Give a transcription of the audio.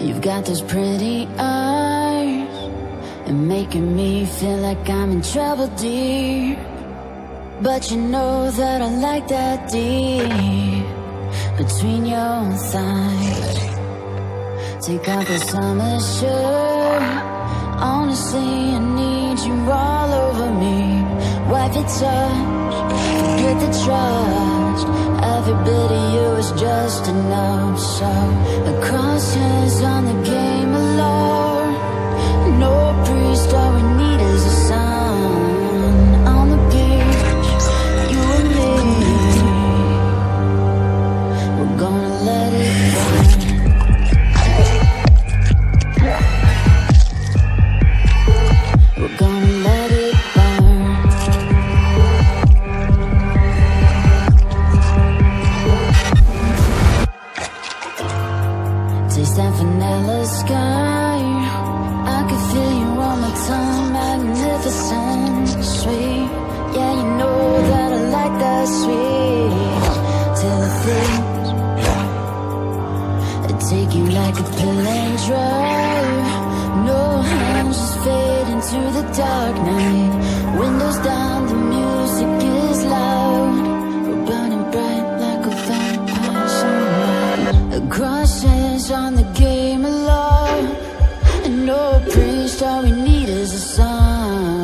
You've got those pretty eyes And making me feel like I'm in trouble deep But you know that I like that deep Between your thighs Take off the summer shirt Your touch, forget the trust. Every bit of you is just enough. So, across hands on the game I take you like a pill and drive. No hands just fade into the dark night. Windows down, the music is loud. We're burning bright like a vampire sunlight. Crosses on the game of love. And no priest, all we need is a sun